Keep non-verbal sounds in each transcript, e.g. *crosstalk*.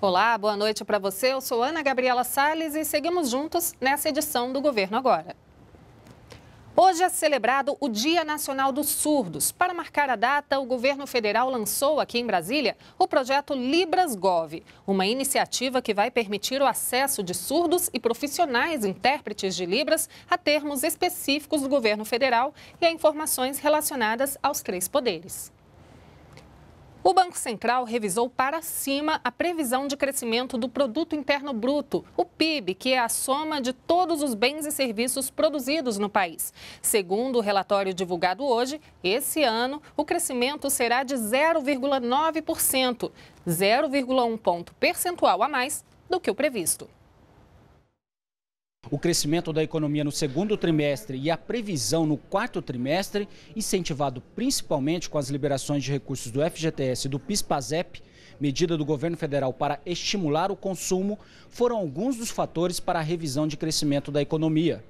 Olá, boa noite para você. Eu sou Ana Gabriela Sales e seguimos juntos nessa edição do Governo Agora. Hoje é celebrado o Dia Nacional dos Surdos. Para marcar a data, o governo federal lançou aqui em Brasília o projeto Libras Gov, uma iniciativa que vai permitir o acesso de surdos e profissionais intérpretes de Libras a termos específicos do governo federal e a informações relacionadas aos três poderes. O Banco Central revisou para cima a previsão de crescimento do Produto Interno Bruto, o PIB, que é a soma de todos os bens e serviços produzidos no país. Segundo o relatório divulgado hoje, esse ano o crescimento será de 0,9%, 0,1 ponto percentual a mais do que o previsto. O crescimento da economia no segundo trimestre e a previsão no quarto trimestre, incentivado principalmente com as liberações de recursos do FGTS e do PIS/PASEP, medida do governo federal para estimular o consumo, foram alguns dos fatores para a revisão de crescimento da economia.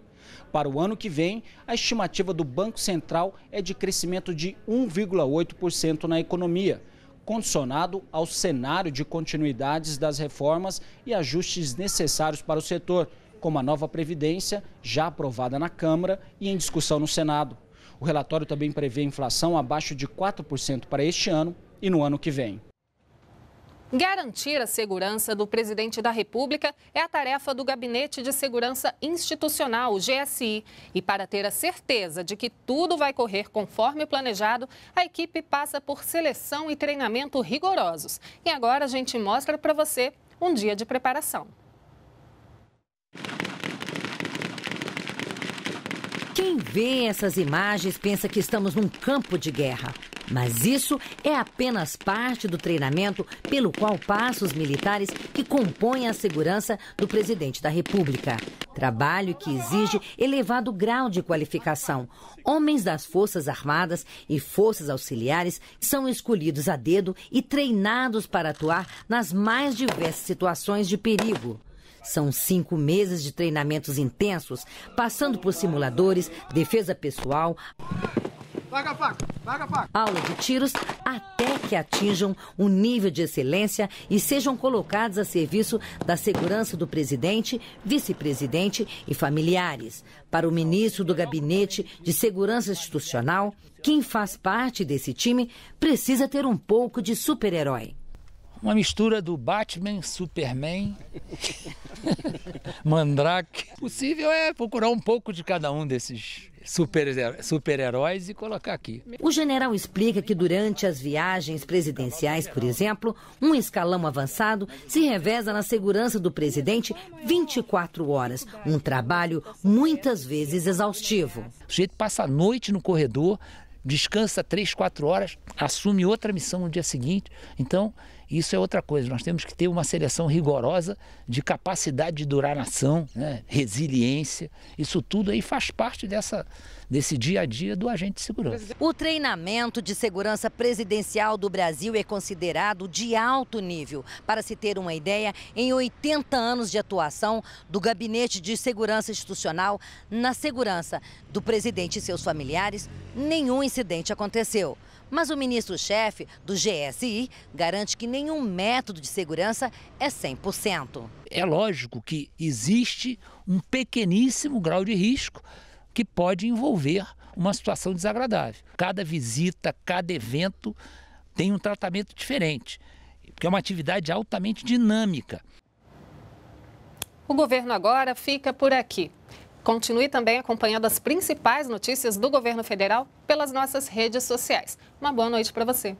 Para o ano que vem, a estimativa do Banco Central é de crescimento de 1,8% na economia, condicionado ao cenário de continuidades das reformas e ajustes necessários para o setor como a nova Previdência, já aprovada na Câmara e em discussão no Senado. O relatório também prevê inflação abaixo de 4% para este ano e no ano que vem. Garantir a segurança do presidente da República é a tarefa do Gabinete de Segurança Institucional, o GSI. E para ter a certeza de que tudo vai correr conforme planejado, a equipe passa por seleção e treinamento rigorosos. E agora a gente mostra para você um dia de preparação. Quem vê essas imagens pensa que estamos num campo de guerra. Mas isso é apenas parte do treinamento pelo qual passam os militares que compõem a segurança do presidente da República. Trabalho que exige elevado grau de qualificação. Homens das Forças Armadas e Forças Auxiliares são escolhidos a dedo e treinados para atuar nas mais diversas situações de perigo. São cinco meses de treinamentos intensos, passando por simuladores, defesa pessoal, Vaga faca, vaga faca. Aula de tiros até que atinjam um nível de excelência e sejam colocados a serviço da segurança do presidente, vice-presidente e familiares. Para o ministro do Gabinete de Segurança Institucional, quem faz parte desse time precisa ter um pouco de super-herói uma mistura do Batman, Superman, *laughs* Mandrake. O possível é procurar um pouco de cada um desses super-heróis super e colocar aqui. O general explica que durante as viagens presidenciais, por exemplo, um escalão avançado se reveza na segurança do presidente 24 horas. Um trabalho muitas vezes exaustivo. O sujeito passa a noite no corredor, descansa 3, 4 horas, assume outra missão no dia seguinte. Então, isso é outra coisa. Nós temos que ter uma seleção rigorosa de capacidade de durar nação, né? resiliência. Isso tudo aí faz parte dessa, desse dia a dia do agente de segurança. O treinamento de segurança presidencial do Brasil é considerado de alto nível. Para se ter uma ideia, em 80 anos de atuação do Gabinete de Segurança Institucional na segurança do presidente e seus familiares, nenhum incidente aconteceu. Mas o ministro-chefe do GSI garante que nenhum método de segurança é 100%. É lógico que existe um pequeníssimo grau de risco que pode envolver uma situação desagradável. Cada visita, cada evento tem um tratamento diferente, porque é uma atividade altamente dinâmica. O governo agora fica por aqui. Continue também acompanhando as principais notícias do governo federal pelas nossas redes sociais. Uma boa noite para você.